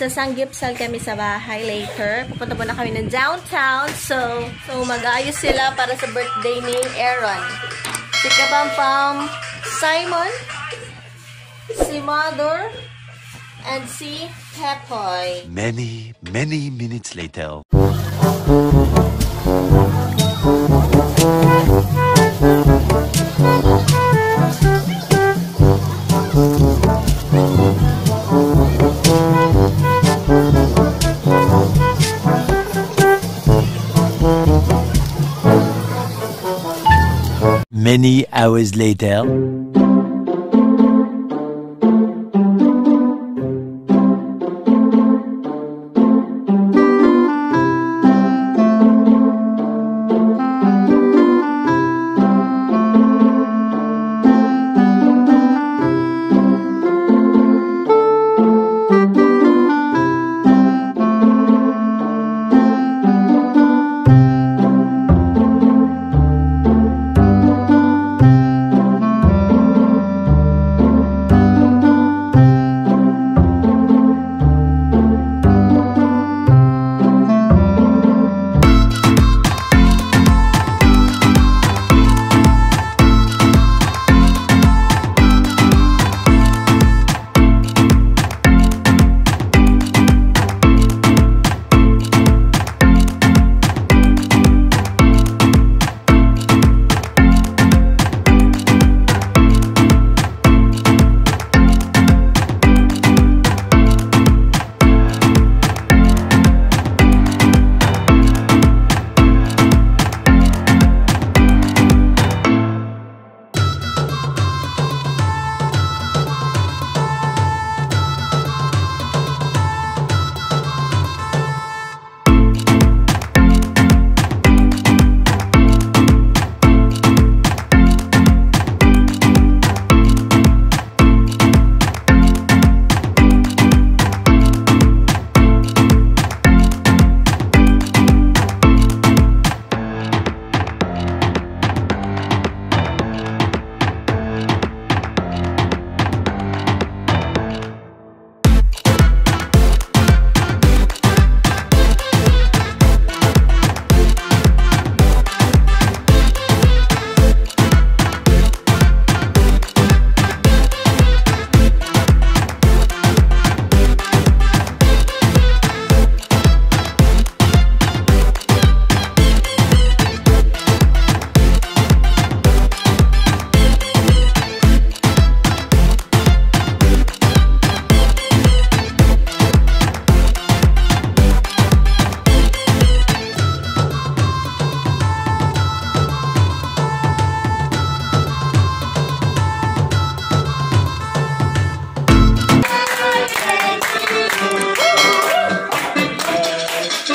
magsasanggipsal kami sa bahay later. Pupunta muna kami ng downtown. So, so mag-aayos sila para sa birthday ni Aaron. Si Kapampam Simon, si Mother, and si Pepoy. Many, many minutes later. Many hours later.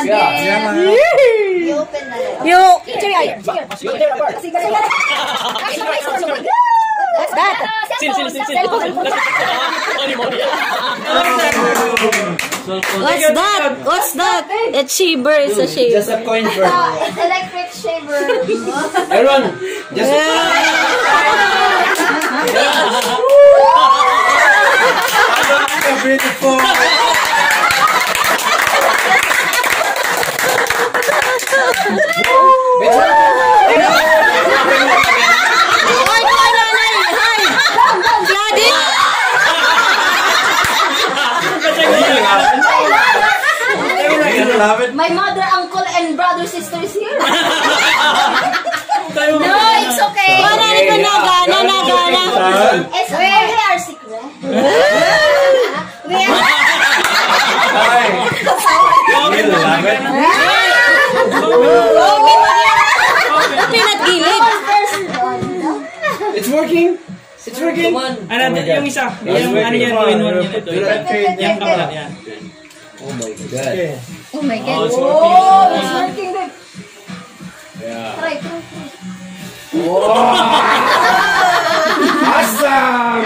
Open the gate. You open the gate. Yo, sige, ay, sige. What's that? Sino, sino, sino, sino? What's that? What's that? It's shaver. It's a shaver. Just a coin for Uh, it's electric shaver. Aaron. Just a beautiful. And brother, sister is here. no, it's okay. Wala rin ko nagana, nagana. It's okay. We are secret. we are... Gilid. It's working. It's working. Ano, yung isa. Yung ano yan, in one. Ito, ito. Yan. Oh my god. Oh my God. Oh, it's Oh, it's working Ya. Try kru Asam.